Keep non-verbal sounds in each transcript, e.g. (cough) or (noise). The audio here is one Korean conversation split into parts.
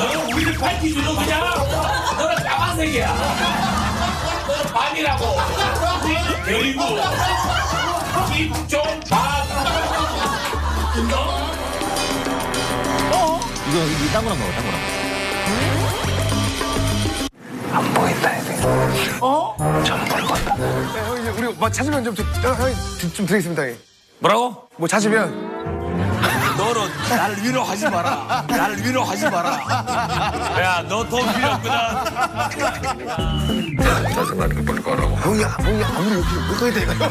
너는 우리를 밝히주는 그냥 너는 까만색이야. 너는 밤이라고. 그리고 김종박. 너 이거 이딴 거랑 먹어, 딴 거랑. 형, 이제 우리 뭐 찾으면 좀, 드- 형, 형이 드- 좀 드리겠습니다. 뭐라고? 뭐 찾으면. 나를 위로하지 마라. 나를 위로하지 마라. 야, 너돈 필요 없구나. 짜증나니까 빨리 가라고. 형이, 형이 아무리 욕해도 못 가겠다, 이거.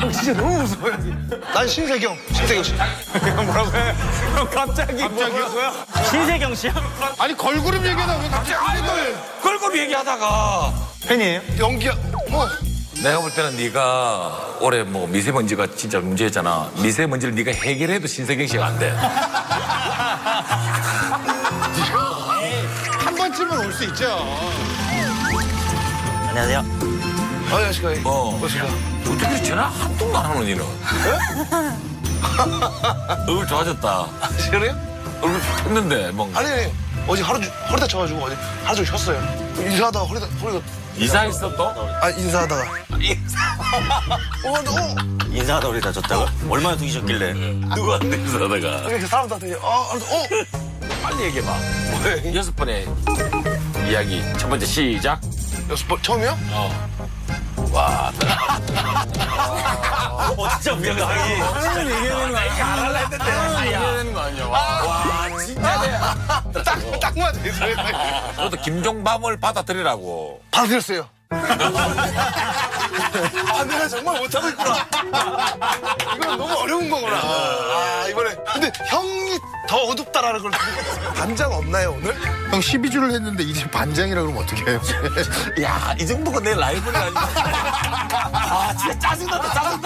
형 진짜 너무 무서워, 형이. 난 신세경, 신세경 씨. 형 뭐라고 해? 형 갑자기. 갑자기요? 신세경 씨요? 아니, 걸그룹 얘기하다 왜 갑자기 아이돌. 걸걸 얘기하다가 팬이에요? 연기야, 뭐. 내가 볼 때는 네가 올해 뭐 미세먼지가 진짜 문제였잖아. 미세먼지를 네가 해결해도 신세경 씨가 안 돼. (laughs) 한 번쯤은 올 수 있죠. 안녕하세요. 아, 안녕하십니까. 어. 어떻게 전화 한 통도 안 하노 니는? 얼굴 좋아졌다. 싫어요? 얼굴 좋았는데 뭐 아니, 아니. 어제 하루, 주- 허리 다쳐가지고 어제 하루 종일 쉬었어요. 인사하다가 허리가, 허리가. 이사했어 또? 아, 인사하다가. 어, 어. 인사하다 우리 다쳤다고? 얼마나 두기셨길래? 누구한테 인사하다가 이렇게 사람들한테, 어, 어. 빨리 얘기해봐. 왜? 여섯 번의 이야기 첫 번째 시작. 여섯 번, 처음이요? 어. (laughs) 와, 어, 진짜 무영하기. 얘기하는 거 아니야? 안 할라 했는데. 얘기하는 거 아니야? 와, 와 진짜네. (laughs) 딱, 딱 맞아. 너도 김종밤을 받아들이라고. 받아들였어요. (laughs) 아, 내가 정말 못하고 있구나. 이건 너무 어려운 거구나. 아, 이번에. 근데 형이 더 어둡다라는 걸. 반장 없나요, 오늘? 형 12주를 했는데 이제 반장이라 그러면 어떻게 해요? 야, 이 정도가 내 라이벌이 아니야. 아, 진짜 짜증난다,